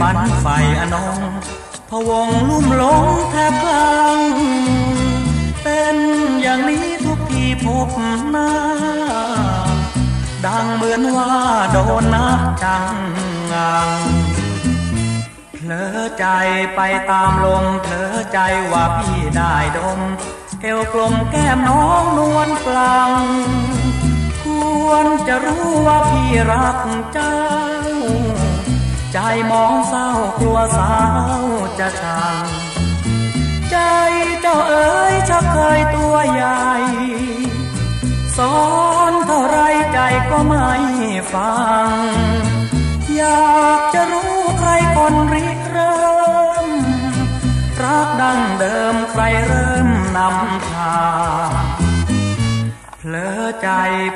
ฝันใฝ่อนงพวงลุ่มหลงแทบพลังเป็นอย่างนี้ทุกทีพบหน้า ดังเหมือนว่าโดนนักจังงังเผลอใจไปตามลมเผลอใจว่าพี่ได้ดม เอวกลมแก้มน้องนวลกลางควรจะรู้ว่าพี่รักเจ้า ใจมองเศร้ากลัวสาวจะชัง ใจเจ้าเอ๋ยชักเคยตัวใหญ่สอนเท่าไรใจก็ไม่ฟัง อยากจะรู้ใครคนริเริ่ม รักดังเดิมใครเริ่มนำพางเผลอใจ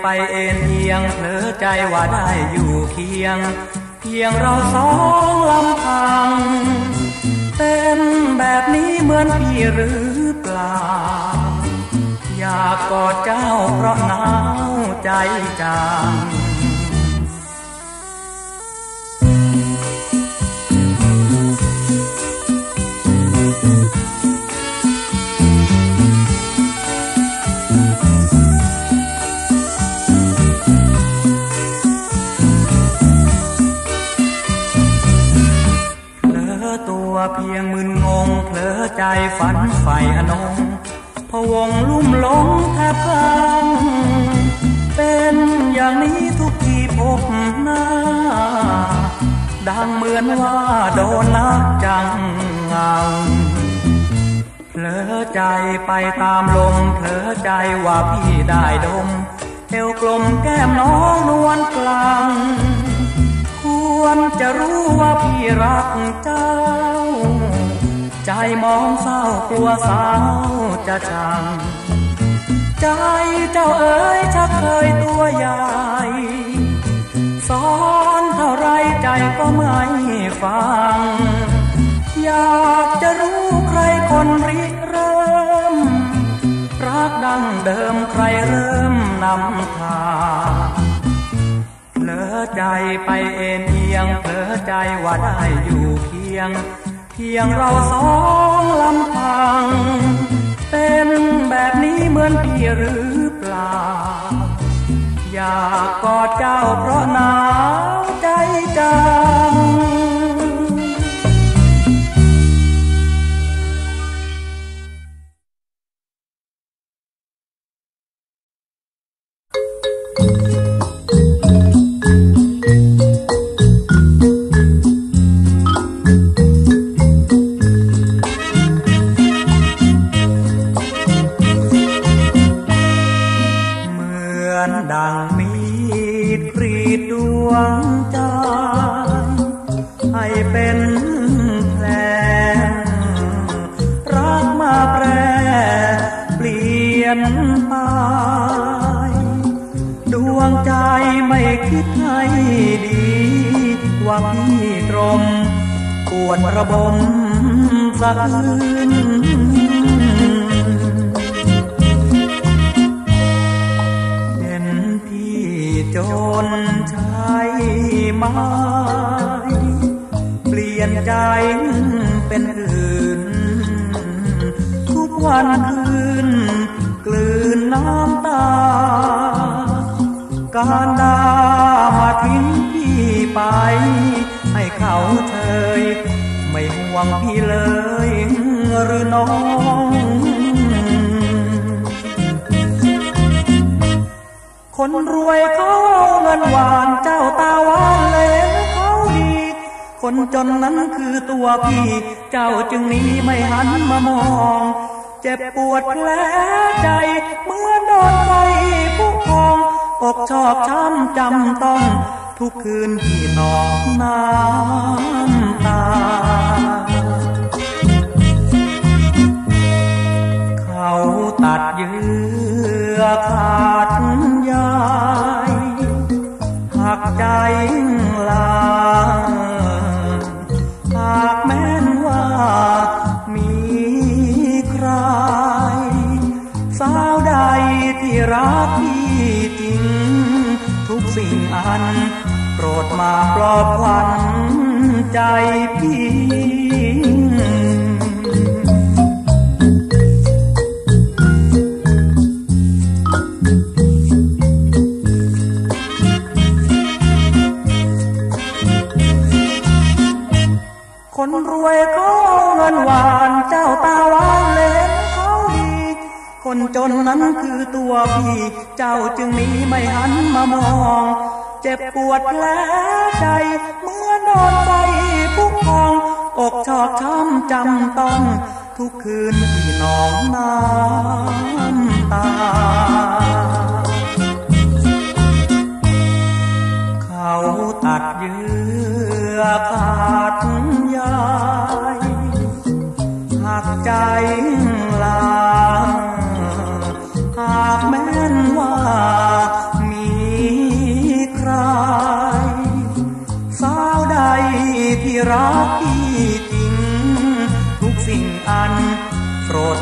ไปเอ็นเอียงเผลอใจว่าได้อยู่เคียง พียงเราสองลำพังเป็นแบบนี้เหมือนพี่หรือเปล่า อยากกอดเจ้าเพราะหนาวใจจาง เพียงมึนงงเผลอใจฝันใฝ่อนงพวงลุ่มหลงแทบพัง เป็นอย่างนี้ทุกทีพบหน้า ดังเหมือนว่าโดนนักจังงังเผลอใจไปตามลมเผลอใจว่าพี่ได้ดมเอวกลมแก้มน้องนวลกลางควรจะรู้ว่าพี่รักเจ้า ใจมองเศร้ากลัวสาวจะชัง ใจเจ้าเอ๋ยชักเคยตัวใหญ่สอนเท่าไรใจก็ไม่ฟัง อยากจะรู้ใครคนริเริ่ม รักดังเดิมใครเริ่มนำทางเผลอใจไปเอ็นเอียงเผลอใจว่าได้อยู่เพียง เพียงเราสองลำพัง เป็นแบบนี้เหมือนพี่หรือเปล่า อยากกอดเจ้าเพราะหนาวใจจัง ลี่ยดวงใจไม่คิดให้ดี ว่าพี่ตรมปวดระบมสะอื้นเห็นพี่จนใช้ไม้เปลี่ยนใจเป็นอื่น ทุกวันคืน น้ำตา การดามาทิ้งพี่ไป ให้เขาเชยไม่ห่วงพี่เลยหรือน้องคนรวยเขาเงินหวานเจ้าตาหวานเลนเขาดี คนจนนั้นคือตัวพี่ เจ้าจึงหนี้ไม่หันมามอง เจ็บปวดแผลใจ เมื่อโดนไฟผู้พองอกชอบช้ำจำต้อง ทุกคืนที่นองน้ำตา เขาตัดเยื่อขาดยายหักใจ รักพี่จริง ทุกสิ่งอัน โปรดมาปลอบขวัญใจพี่ นั้นคือตัวพี่ เจ้าจึงมีไม่หันมามอง เจ็บปวดแผลใจเมื่อนอนใจผู้พอง อกชอกช้ำจำต้อง ทุกคืนที่นองน้ำตา เขาตัดเยือขาดยายหักใจ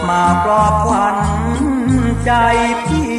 มาปลอบขวัญใจพี่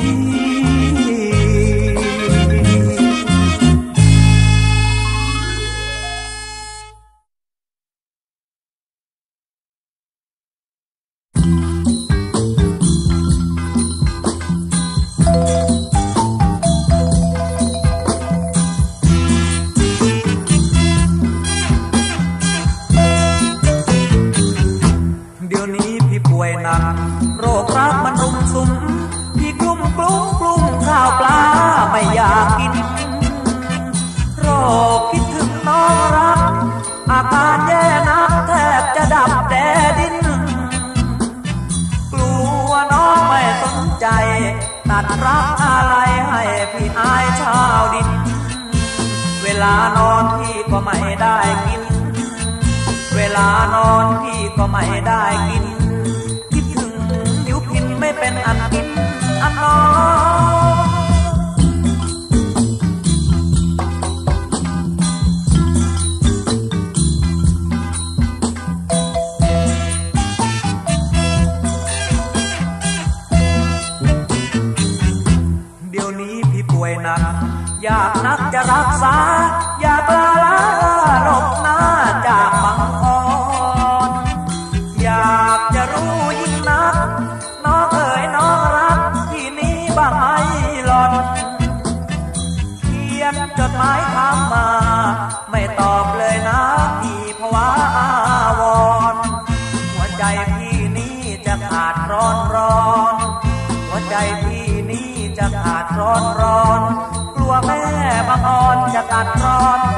ลานอนพี่ก็ไม่ได้กิน คิดถึงยุพินไม่เป็นอันกินอันนอนเดี๋ยวนี้พี่ป่วยหนัก อยากนักจะรักษา อ่อนจะกัดร้อน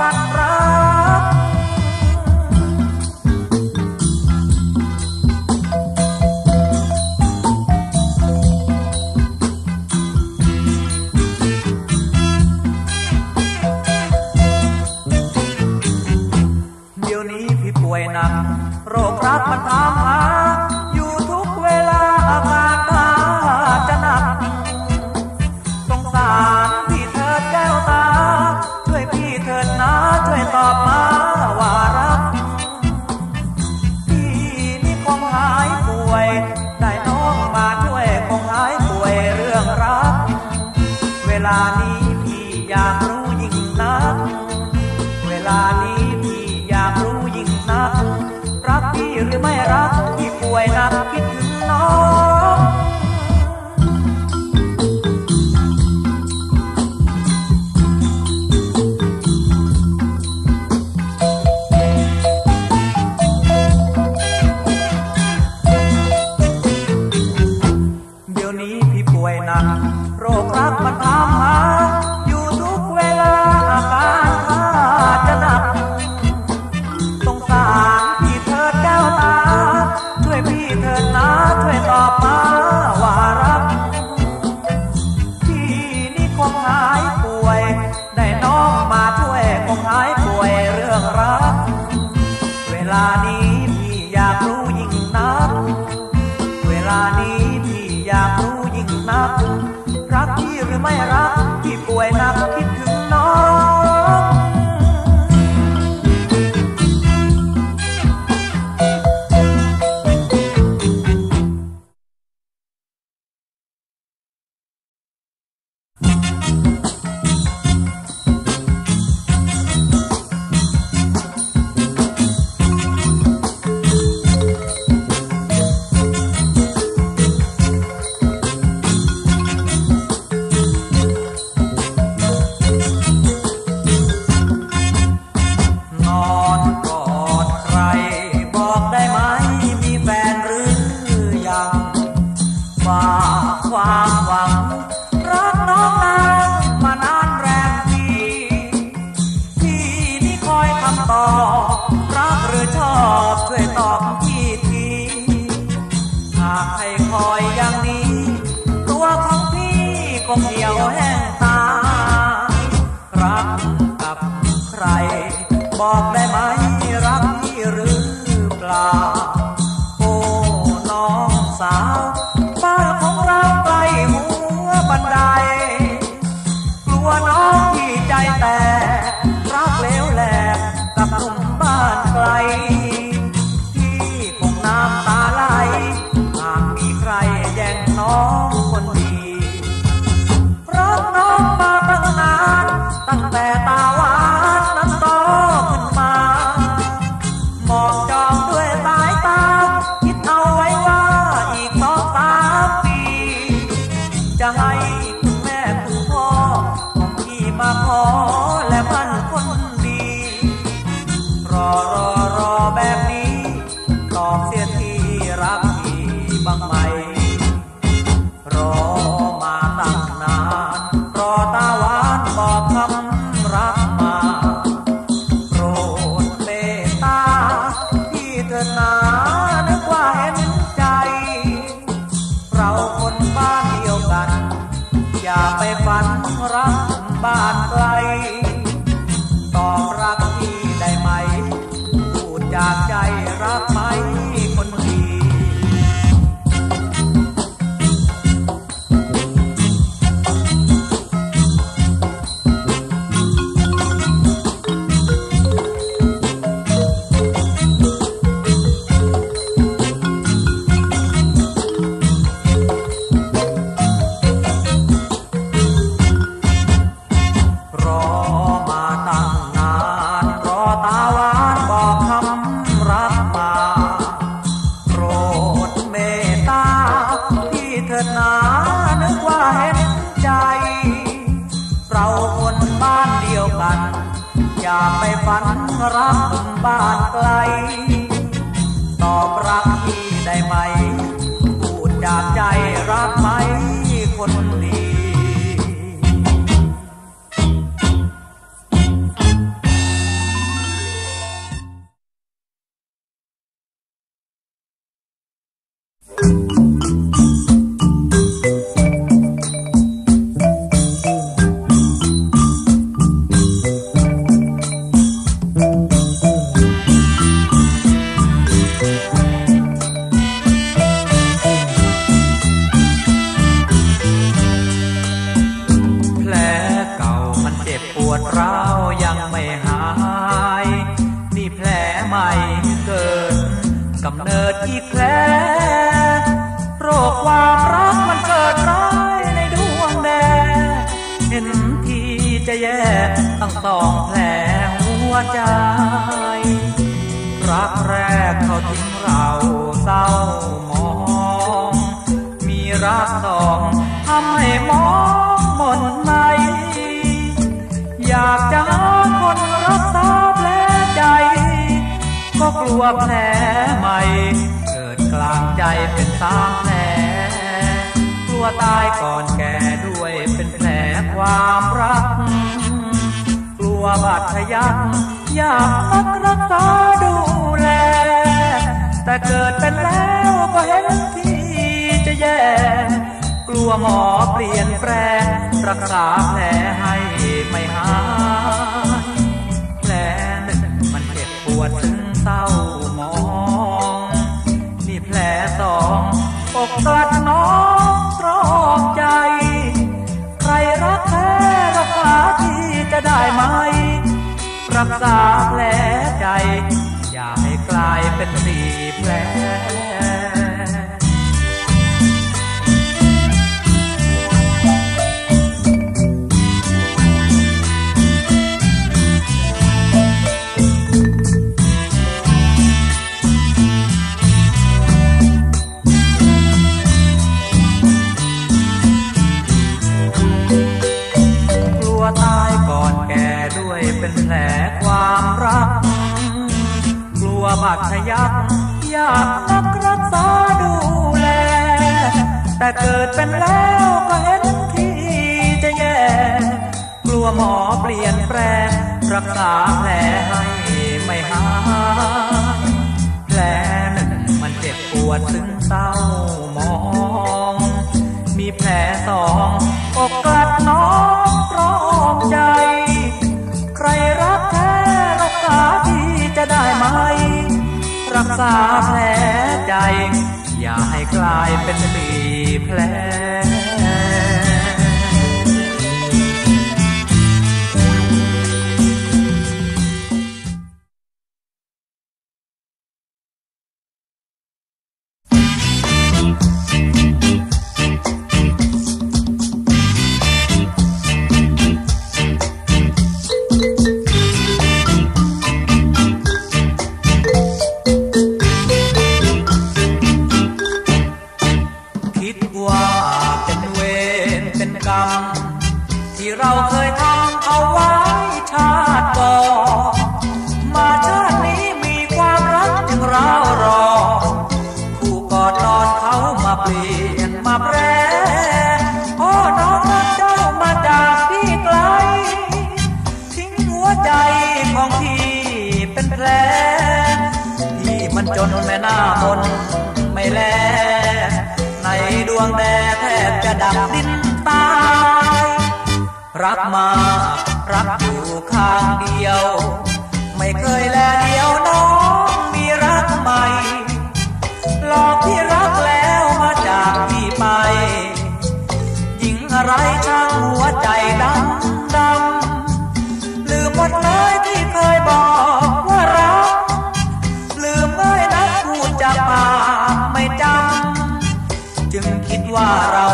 my man. tempat lain ยังไม่หาย นี่แผลใหม่เกิดกำเนิดอีกแผลโรคความรักมันเกิดร้ายในดวงแดงเห็นทีจะแย่ตั้งสองแผลหัวใจ รักแรกเขาทิ้งเราเศร้ามอง มีรักสองทำให้มองมดไในอยากจะ กลัวแผลใหม่ เกิดกลางใจเป็นสามแผลกลัวตายก่อนแก่ด้วยเป็นแผลความรัก กลัวบาดทะยักอยากพักรักษาดูแล แต่เกิดเป็นแล้วก็เห็นที่จะแย่ กลัวหมอเปลี่ยนแปลงรักษาแผลให้ไม่หายแผลหนึ่งมันเจ็บปวด with me. ราชยักอยากพักรักษาดูแล แต่เกิดเป็นแล้วก็เห็นทีจะแย่ กลัวหมอเปลี่ยนแปลงรักษาแผลให้ไม่หายแผลหนึ่งมันเจ็บปวดถึงเศร้ามอง มีแผลสองอกกลัดน้องร้องใจ รักษาแผลใจ อย่าให้กลายเป็นปีแผล ช่างหัวใจดำดำลืมหมดเลยที่เคยบอกว่ารัก ลืมเลยนะพูดจากปากไม่จำจึงคิดว่าเรา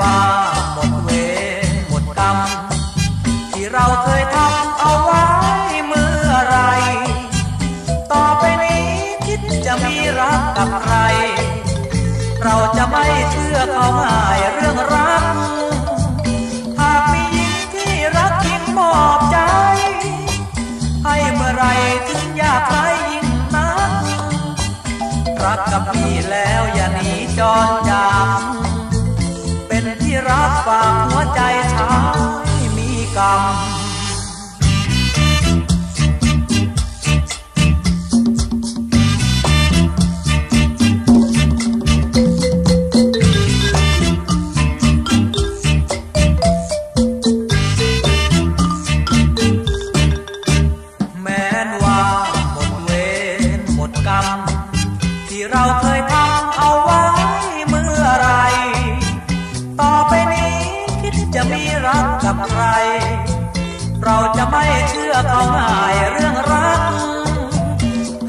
ว่าหมดเวหมดกรรมที่เราเคย ที่เราเคยทำเอาไว้เมื่อไร ต่อไปนี้คิดจะมีรักกับใคร เราจะไม่เชื่อเขาง่ายเรื่องรัก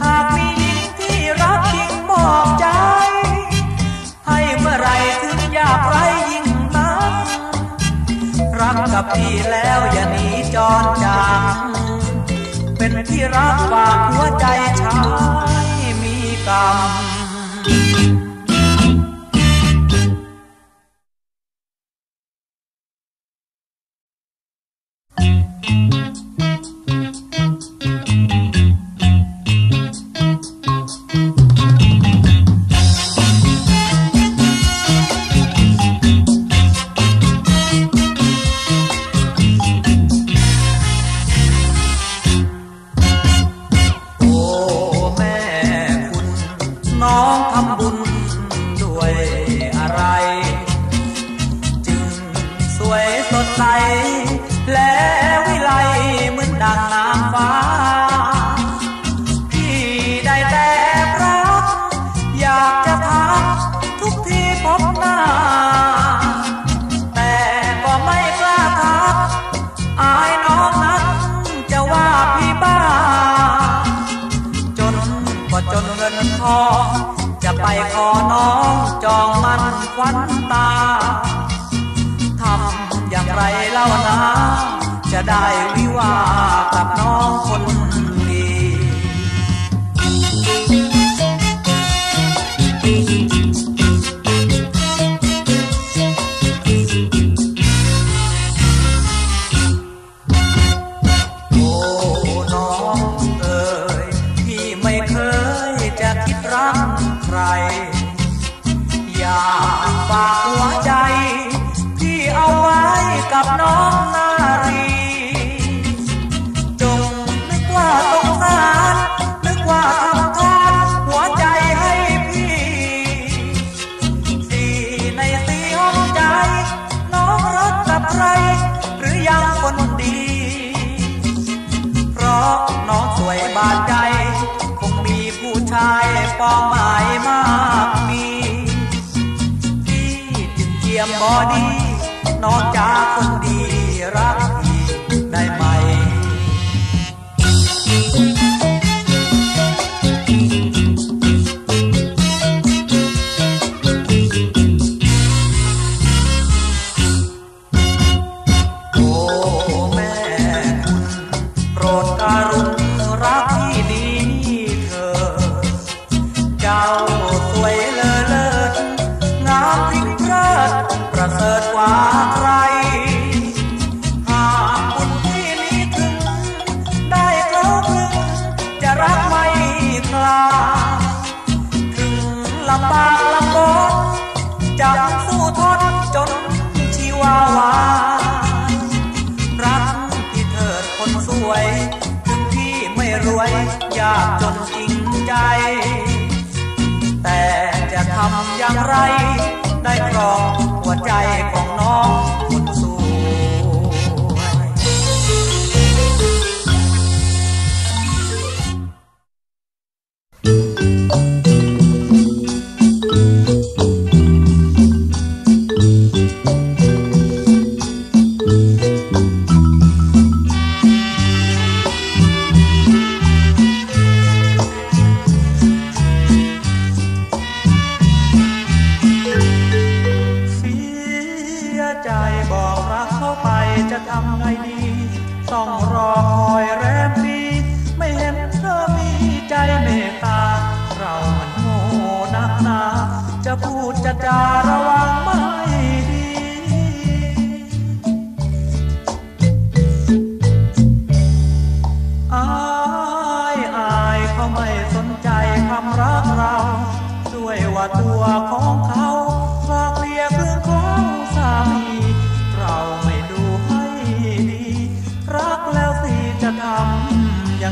หากมีหญิงที่รักจริงมอกใจ ให้เมื่อไรถึงอยากไรยิ่งนัก รักกับพี่แล้วอย่าหนีจอนจังเป็นที่รักฝากหัวใจชา tâm ได้วิวา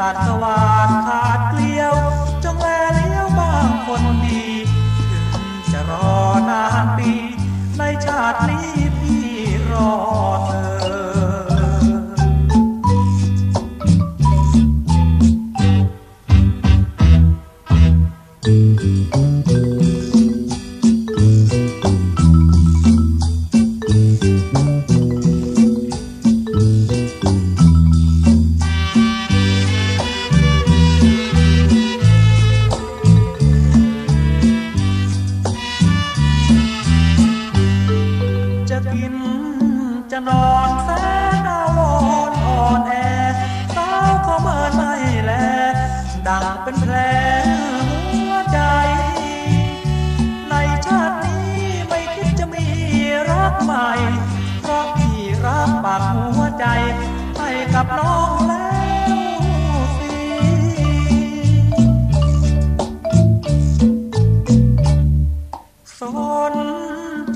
ตัดสวา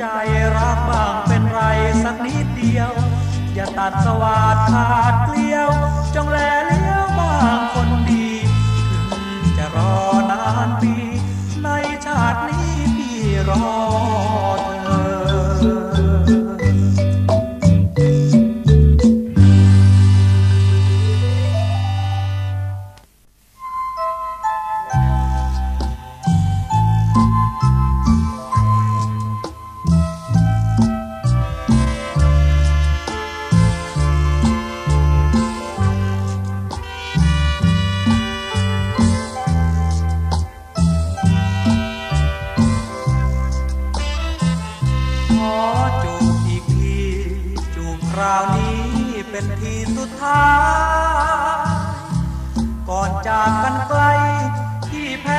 ใจรักบ้างเป็นไรสักนิดเดียว อย่าตัดสวาดขาดเกลียว จงแลเลี้ยวบ้างคนดีถึงจะรอนานปี ในชาตินี้พี่รอ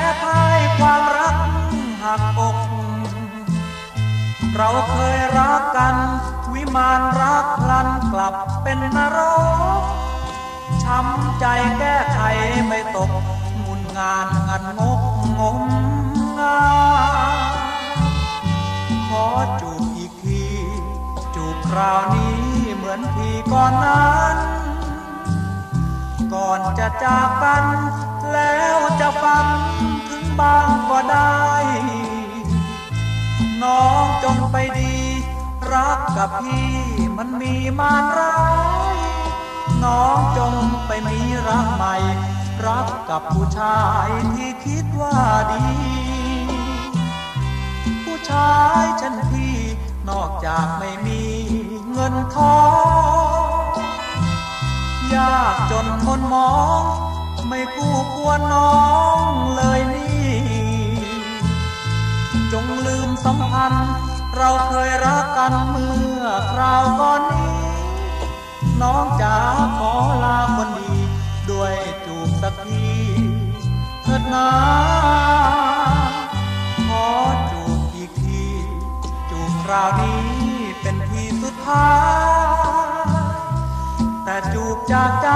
พ้พ่ายความรักหักอก เราเคยรักกัน วิมานรักพลันกลับเป็นนรกช้ำใจแก้ไขไม่ตกงุนงานงันงกงมงาขอจูบอีกที จูบคราวนี้เหมือนทีก่อนนั้น ก่อนจะจากกันแล้วจะฟัง บ้างก็ได้ น้องจงไปดี รักกับพี่มันมีมารร้าย น้องจงไปมีรักใหม่ รักกับผู้ชายที่คิดว่าดี ผู้ชายฉันพี่นอกจากไม่มีเงินทองยากจนคนมองไม่คู่ควรน้องเลยนี่ จงลืมสัมพันธ์ เราเคยรักกันเมื่อคราวก่อนนี้ น้องจ๋าขอลาคนดี ด้วยจูบสักทีเถิดนาขอจูบอีกที จูบคราวนี้เป็นทีสุดท้าย แต่จูบจากใจ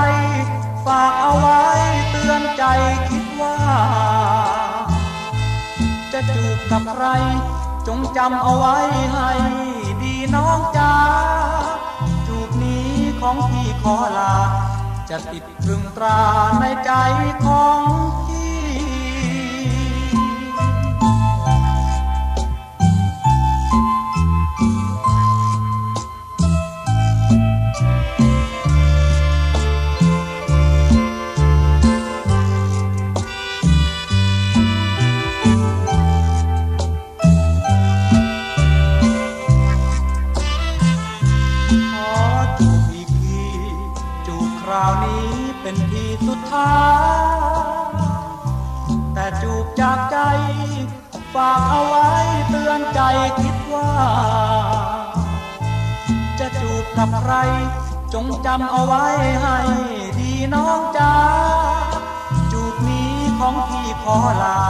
ฝากเอาไว้เตือนใจคิดว่า จะจูบกับใคร จงจำเอาไว้ให้ดีน้องจ๋าจูบนี้ของพี่ขอลา จะติดตรึงตราในใจของพี่ งจำเอาไว้ให้ดีน้องจ้าจูบนี้ของพี่ขอลา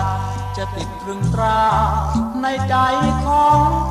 จะติดตรึงตราในใจของพ